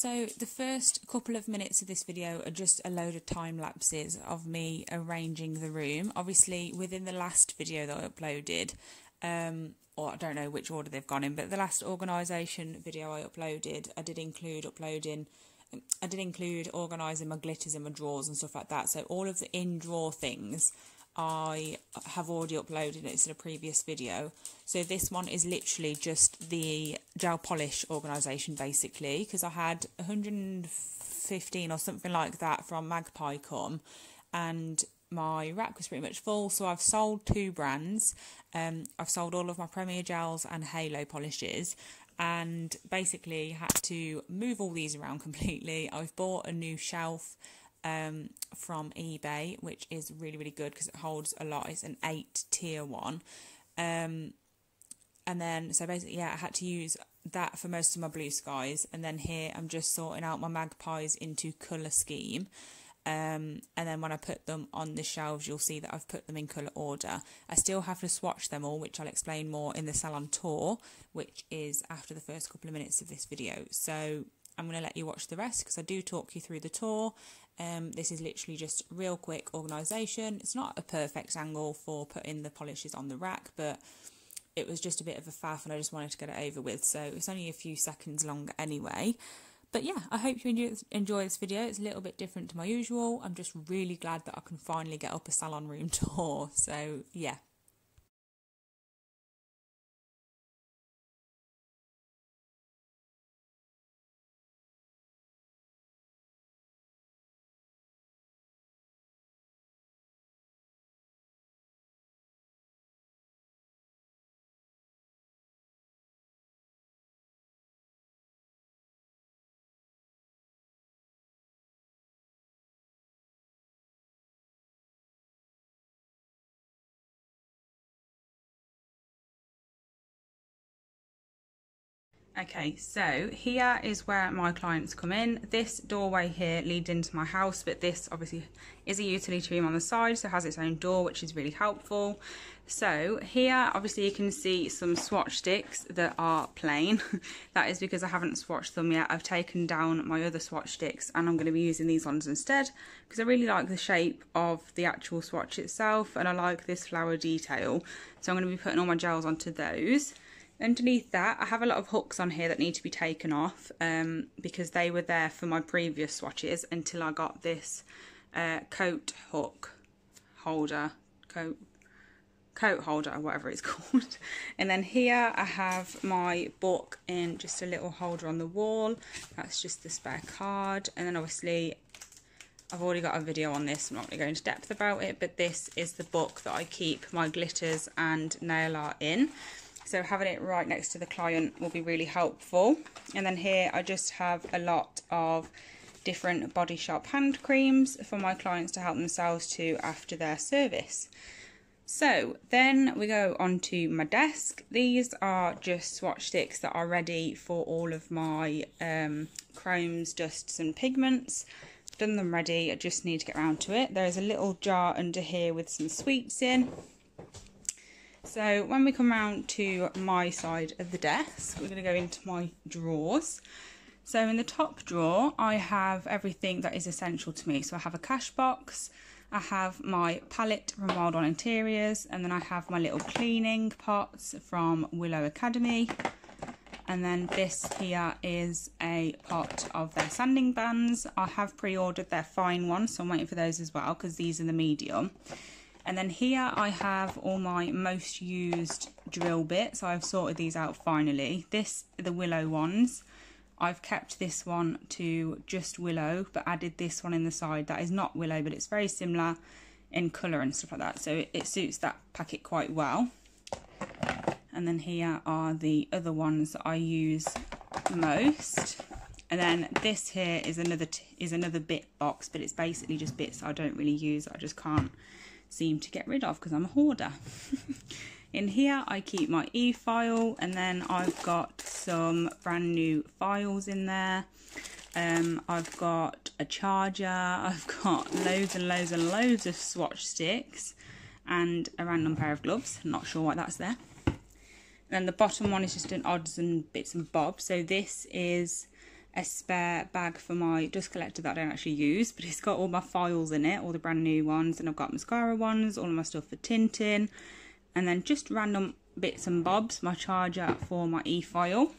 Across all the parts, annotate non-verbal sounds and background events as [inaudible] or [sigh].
So the first couple of minutes of this video are just a load of time lapses of me arranging the room. Obviously, within the last video that I uploaded, um, or I don't know which order they've gone in, but the last organisation video I uploaded, I did include uploading. I did include organising my glitters and my drawers and stuff like that. So all of the in drawer things I have already uploaded it in a previous video. So this one is literally just the gel polish organisation basically because I had 115 or something like that from Magpie come and my rack was pretty much full so I've sold two brands. Um, I've sold all of my Premier gels and Halo polishes and basically had to move all these around [laughs] completely. I've bought a new shelf um, from eBay, which is really, really good because it holds a lot. It's an eight tier one. Um, and then, so basically, yeah, I had to use that for most of my blue skies. And then here, I'm just sorting out my magpies into colour scheme. Um, and then when I put them on the shelves, you'll see that I've put them in colour order. I still have to swatch them all, which I'll explain more in the salon tour, which is after the first couple of minutes of this video. So I'm going to let you watch the rest because I do talk you through the tour um, this is literally just real quick organisation. It's not a perfect angle for putting the polishes on the rack, but it was just a bit of a faff and I just wanted to get it over with. So it's only a few seconds long anyway. But yeah, I hope you enjoy, enjoy this video. It's a little bit different to my usual. I'm just really glad that I can finally get up a salon room [laughs] tour. So yeah, Okay, so here is where my clients come in. This doorway here leads into my house, but this obviously is a utility room on the side, so it has its own door, which is really helpful. So here, obviously you can see some swatch sticks that are plain. [laughs] that is because I haven't swatched them yet. I've taken down my other swatch sticks and I'm going to be using these ones instead because I really like the shape of the actual swatch itself and I like this flower detail. So I'm going to be putting all my gels onto those. Underneath that, I have a lot of hooks on here that need to be taken off um, because they were there for my previous swatches until I got this uh, coat hook holder, coat coat holder or whatever it's [laughs] called. And then here I have my book in just a little holder on the wall. That's just the spare card. And then obviously I've already got a video on this. I'm not going to go into depth about it but this is the book that I keep my glitters and nail art in so having it right next to the client will be really helpful. And then here I just have a lot of different Body Shop hand creams for my clients to help themselves to after their service. So then we go onto my desk. These are just swatch sticks that are ready for all of my um, chromes, dusts and pigments. Done them ready, I just need to get around to it. There's a little jar under here with some sweets in. So when we come round to my side of the desk, we're going to go into my drawers. So in the top drawer, I have everything that is essential to me. So I have a cash box, I have my palette from Wild On Interiors, and then I have my little cleaning pots from Willow Academy. And then this here is a pot of their sanding bands. I have pre-ordered their fine ones, so I'm waiting for those as well because these are the medium. And then here I have all my most used drill bits. I've sorted these out finally. This the willow ones. I've kept this one to just willow, but added this one in the side. That is not willow, but it's very similar in colour and stuff like that. So it, it suits that packet quite well. And then here are the other ones that I use most. And then this here is another is another bit box, but it's basically just bits I don't really use. I just can't seem to get rid of because I'm a hoarder. [laughs] in here I keep my e-file and then I've got some brand new files in there. Um, I've got a charger, [laughs] I've got loads and loads and loads of swatch sticks and a random pair of gloves. Not sure why that's there. And then the bottom one is just an odds and bits and bobs. So this is a spare bag for my dust collector that I don't actually use, but it's got all my files in it, all the brand new ones, and I've got mascara ones, all of my stuff for tinting, and then just random bits and bobs, my charger for my e-file.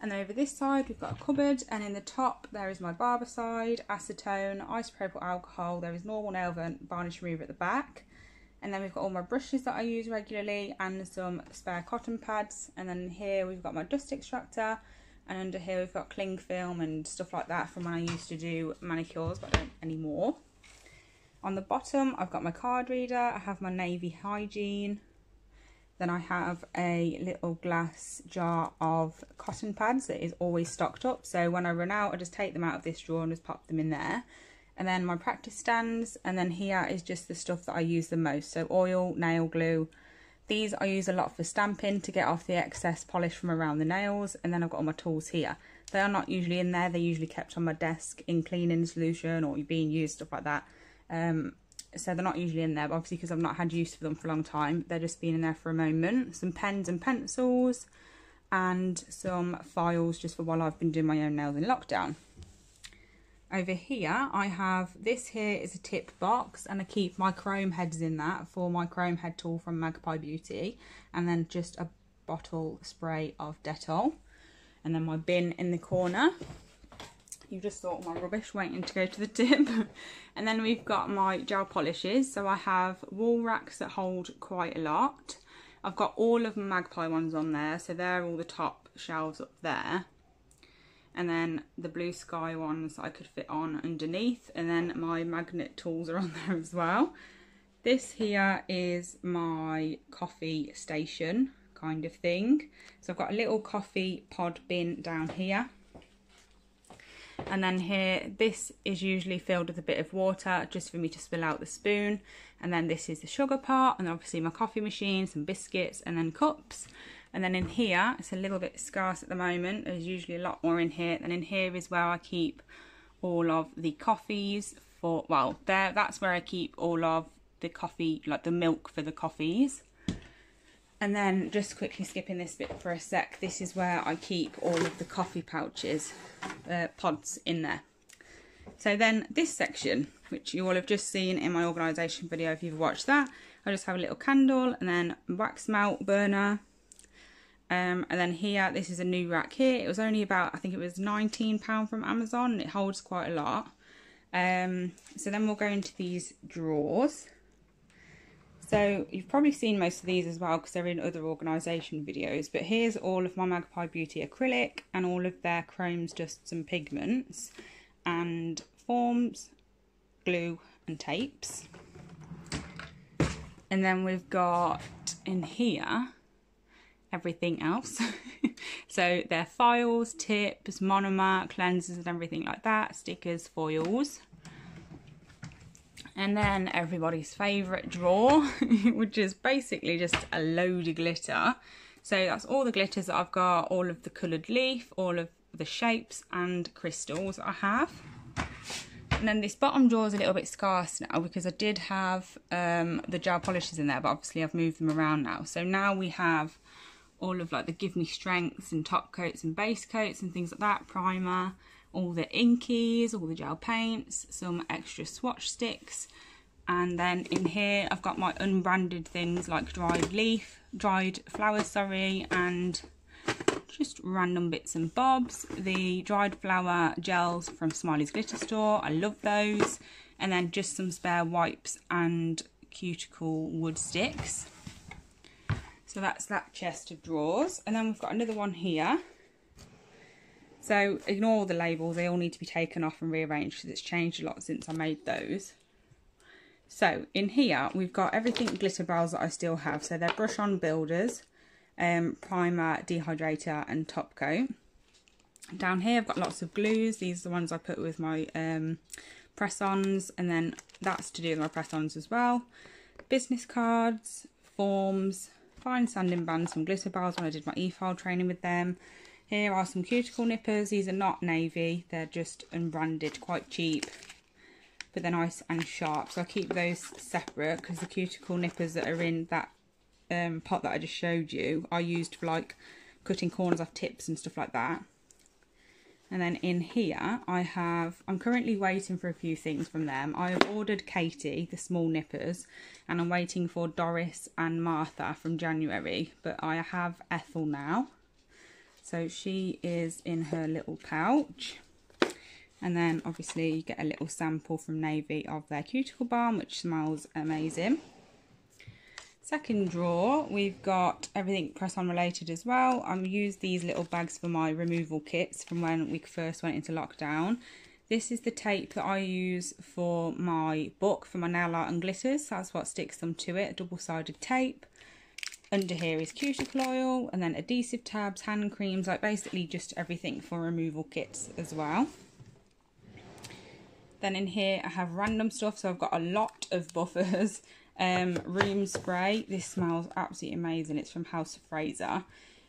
And then over this side we've got a cupboard and in the top there is my Barbicide, acetone, isopropyl alcohol, there is normal nail varnish remover at the back. And then we've got all my brushes that I use regularly and some spare cotton pads. And then here we've got my dust extractor and under here we've got cling film and stuff like that from when I used to do manicures but I don't anymore. On the bottom I've got my card reader, I have my navy hygiene, then I have a little glass jar of cotton pads that is always stocked up. So when I run out, I just take them out of this drawer and just pop them in there. And then my practice stands. And then here is just the stuff that I use the most. So oil, nail glue. These I use a lot for stamping to get off the excess polish from around the nails. And then I've got all my tools here. They are not usually in there. They're usually kept on my desk in cleaning solution or being used, stuff like that. Um, so they're not usually in there, but obviously because I've not had use for them for a long time, they're just been in there for a moment. Some pens and pencils and some files just for while I've been doing my own nails in lockdown. Over here, I have, this here is a tip box and I keep my chrome heads in that for my chrome head tool from Magpie Beauty and then just a bottle spray of Dettol. And then my bin in the corner you just thought oh, my rubbish waiting to go to the [laughs] tip. and then we've got my gel polishes. So I have wall racks that hold quite a lot. I've got all of my Magpie ones on there. So they're all the top shelves up there. And then the blue sky ones I could fit on underneath. And then my magnet tools are [laughs] on there as well. This here is my coffee station kind of thing. So I've got a little coffee pod bin down here and then here this is usually filled with a bit of water just for me to spill out the spoon and then this is the sugar part and obviously my coffee machine some biscuits and then cups and then in here it's a little bit scarce at the moment there's usually a lot more in here and in here is where I keep all of the coffees for well there that's where I keep all of the coffee like the milk for the coffees and then just quickly skipping this bit for a sec, this is where I keep all of the coffee pouches, uh, pods in there. So then this section, which you all have just seen in my organisation video if you've watched that, I just have a little candle and then wax melt burner. Um, and then here, this is a new rack here. It was only about, I think it was £19 from Amazon. It holds quite a lot. Um, so then we'll go into these drawers. So you've probably seen most of these as well because they're in other organisation videos. But here's all of my Magpie Beauty acrylic and all of their chromes, dusts and pigments and forms, glue and tapes. And then we've got in here everything else. [laughs] so they're files, tips, monomer, cleansers and everything like that, stickers, foils. And then everybody's favourite drawer, [laughs] which is basically just a load of glitter. So that's all the glitters that I've got, all of the coloured leaf, all of the shapes and crystals I have. And then this bottom drawer is a little bit scarce now because I did have um, the gel polishes in there, but obviously I've moved them around now. So now we have all of like the Give Me Strengths and top coats and base coats and things like that, primer, all the inkies, all the gel paints, some extra swatch sticks. And then in here, I've got my unbranded things like dried leaf, dried flowers, sorry, and just random bits and bobs. The dried flower gels from Smiley's Glitter Store, I love those. And then just some spare wipes and cuticle wood sticks. So that's that chest of drawers. And then we've got another one here so ignore the labels, they all need to be taken off and rearranged because it's changed a lot since I made those. So in here we've got everything glitter barrels that I still have. So they're brush on builders, um, primer, dehydrator and top coat. Down here I've got lots of glues. These are the ones I put with my um, press-ons and then that's to do with my press-ons as well. Business cards, forms, fine sanding bands, some glitter barrels when I did my e-file training with them. Here are some cuticle nippers. These are not navy. They're just unbranded, quite cheap. But they're nice and sharp. So I keep those separate because the cuticle nippers that are in that um, pot that I just showed you are used for like cutting corners off tips and stuff like that. And then in here, I have, I'm currently waiting for a few things from them. I have ordered Katie, the small nippers, and I'm waiting for Doris and Martha from January. But I have Ethel now. So she is in her little pouch. And then obviously you get a little sample from Navy of their cuticle balm, which smells amazing. Second drawer, we've got everything press-on related as well. I'm used these little bags for my removal kits from when we first went into lockdown. This is the tape that I use for my book, for my nail art and glitters. That's what sticks them to it, double-sided tape. Under here is cuticle oil and then adhesive tabs, hand creams, like basically just everything for removal kits as well. Then in here I have random stuff, so I've got a lot of buffers um, room spray. This smells absolutely amazing. It's from House of Fraser.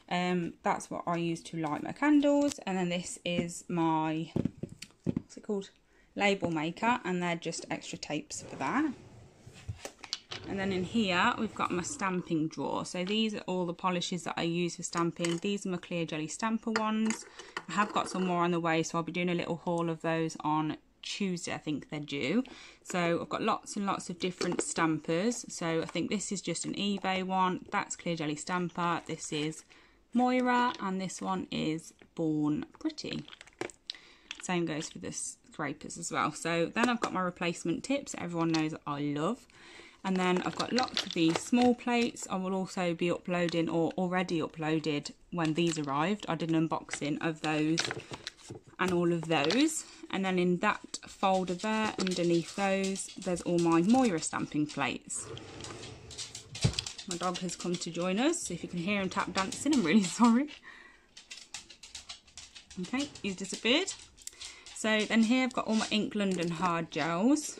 Um, that's what I use to light my candles. And then this is my, what's it called? Label maker. And they're just extra tapes for that. And then in here, we've got my stamping drawer. So these are all the polishes that I use for stamping. These are my clear jelly stamper ones. I have got some more on the way, so I'll be doing a little haul of those on Tuesday, I think they're due. So I've got lots and lots of different stampers. So I think this is just an eBay one. That's Clear Jelly Stamper. This is Moyra. And this one is Born Pretty. Same goes for this scrapers as well. So then I've got my replacement tips everyone knows I love. And then I've got lots of these small plates. I will also be uploading or already uploaded when these arrived. I did an unboxing of those and all of those. And then in that folder there, underneath those, there's all my Moyra stamping plates. My dog has come to join us. If you can hear him tap dancing, I'm really [laughs] sorry. Okay, he's disappeared. So then here I've got all my Ink London hard gels.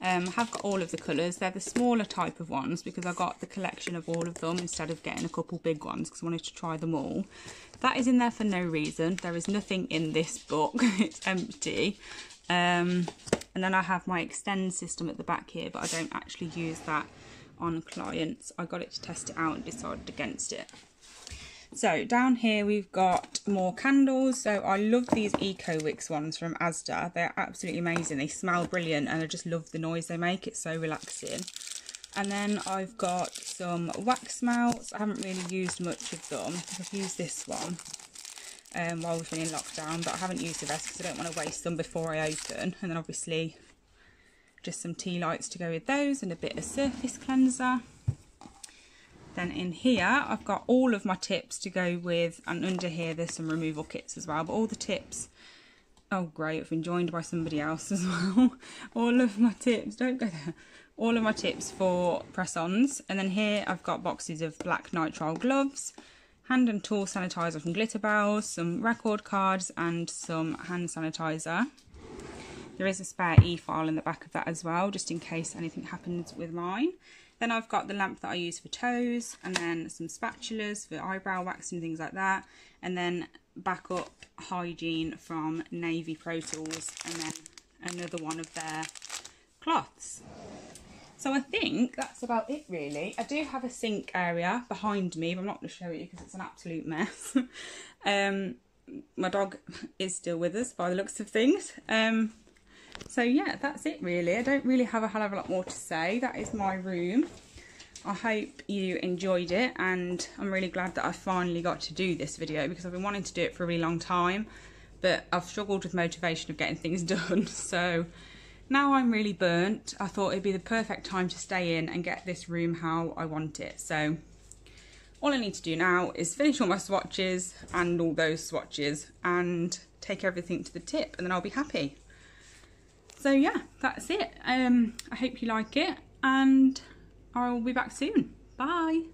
Um, I have got all of the colours. They're the smaller type of ones because I got the collection of all of them instead of getting a couple big ones because I wanted to try them all. That is in there for no reason. There is nothing in this book. [laughs] it's empty. Um, and then I have my extend system at the back here, but I don't actually use that on clients. I got it to test it out and decided against it. So down here we've got more candles. So I love these Eco Wicks ones from Asda. They're absolutely amazing. They smell brilliant and I just love the noise they make. It's so relaxing. And then I've got some wax melts. I haven't really used much of them. I've used this one um, while we've been in lockdown, but I haven't used the rest because I don't want to waste them before I open. And then obviously just some tea lights to go with those and a bit of surface cleanser. Then in here, I've got all of my tips to go with, and under here there's some removal kits as well, but all the tips, oh great, I've been joined by somebody else [laughs] as well. all of my tips, don't go there all of my tips for press-ons. And then here I've got boxes of black nitrile gloves, hand and tool sanitizer from Glitterbels, some record cards and some hand sanitizer. There is a spare e-file in the back of that as well, just in case anything happens with mine. Then I've got the lamp that I use for toes, and then some spatulas for eyebrow wax and things like that. And then backup hygiene from Navy Pro Tools, and then another one of their cloths. So I think that's about it really. I do have a sink area behind me, but I'm not going to show you because it's an absolute mess. [laughs] um, my dog is still with us by the looks of things. Um, so yeah, that's it really. I don't really have a hell of a lot more to say. That is my room. I hope you enjoyed it and I'm really glad that I finally got to do this video because I've been wanting to do it for a really long time but I've struggled with motivation of getting [laughs] things done so now I'm really burnt, I thought it'd be the perfect time to stay in and get this room how I want it. So all I need to do now is finish all my swatches and all those swatches and take everything to the tip and then I'll be happy. So yeah, that's it. Um, I hope you like it and I'll be back soon. Bye.